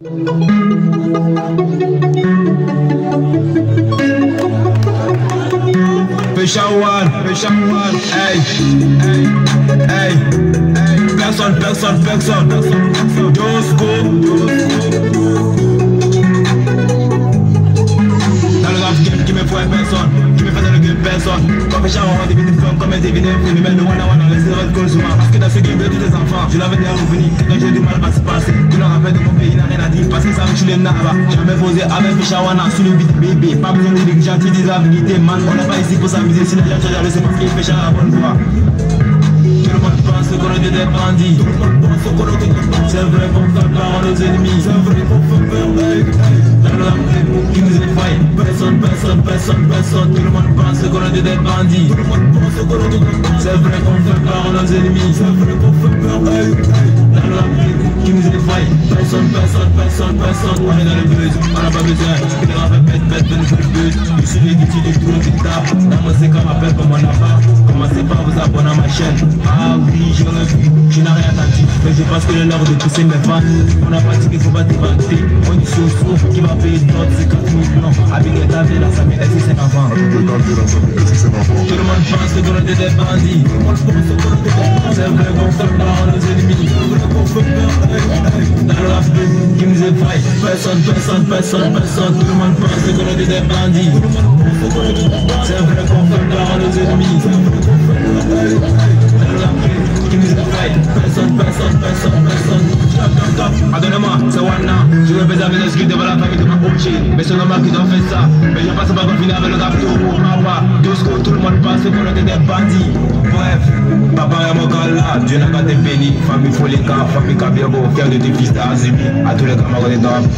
Peshawar, Peshawar, hey, hey, hey, hey, personne, personne, personne, Josco, dans le rap qui me faut personne, qui me fait le game personne, Peshawar on devient une femme, comme une femme, mais le one à one, on laisse le call souvent, parce que dans ce game, les enfants, je l'avais déjà revenu, quand j'ai du mal à se passer, tu leur rappelles de mon pays, il n'a rien à dire, parce que ça me tue les nabas, jamais posé avec Peshawar sous le beat, bébé, pas besoin de dire gentil, dis la vérité, man, on n'est pas ici pour s'amuser, si les gens te regardent, c'est parce qu'il fait la bonne voix. Tout le monde pense qu'on est des bandits. C'est vrai qu'on fait peur à nos ennemis. C'est vrai qu'on fait peur, le rap qui nous. Personne, personne, personne, personne. Tout le monde pense qu'on est des bandits. Le des. C'est vrai qu'on fait peur à nos ennemis. C'est vrai qu'on fait peur. Qui nous effraie. Personne, personne, personne, personne. On est dans le buzz, on n'a pas besoin. Que le rap pète, pète, pète, pète, buzz. Je suis les guitis du trou qui tape. Mon c'est comme appel comme on n'a pas. Commencez pas à vous abonner à ma chaîne. Ah oui, j'aurais vu, je n'ai rien attendu. Mais je pense que l'heure de pousser mes fans. On a pas dit qu'il faut pas vanter. On dit sur qui va payer d'autres, c'est 4 millions. Avec les tables, la famille, est-ce que c'est enfant? Tout le monde pense qu'on est des bandits. Tout le monde pense qu'on est des bandits. C'est vrai qu'on fait peur à nos ennemis. C'est vrai qu'on fait peur. Dans le rap qui nous effraie. Personne, personne, personne, personne. Tout le monde pense qu'on est des bandits. C'est vrai qu'on fait peur à nos ennemis. C'est vrai qu'on fait peur. Dans le rap qui nous effraie. Personne, personne, personne, personne. Pardonnez-moi, c'est Wana. Je veux baiser avec l'excuse devant la famille de ma OG. Mais c'est normal qu'ils ont fait ça. Mais je passe pas confiner avec le rap tour. Mawa, Dosco, tout le monde pense qu'on était des. Bref, papa et mon gars là, Dieu n'a pas été béni. Famille Folika, famille fier de tes fils d'Azimi. À tous les camarades.